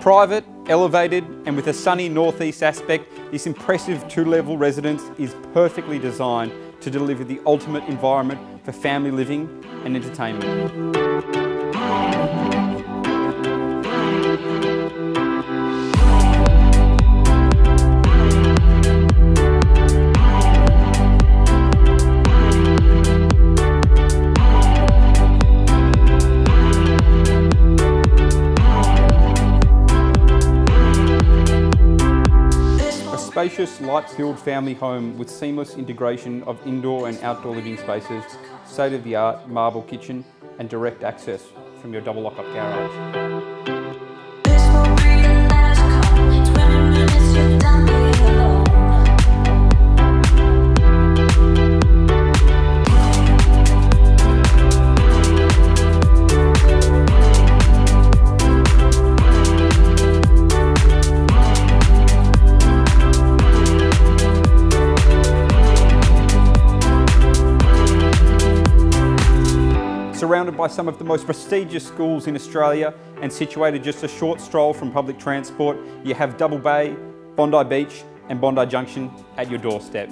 Private, elevated and with a sunny northeast aspect, this impressive two-level residence is perfectly designed to deliver the ultimate environment for family living and entertainment. Spacious, light-filled family home with seamless integration of indoor and outdoor living spaces, state-of-the-art marble kitchen and direct access from your double lock-up garage. Surrounded by some of the most prestigious schools in Australia and situated just a short stroll from public transport, you have Double Bay, Bondi Beach and Bondi Junction at your doorstep.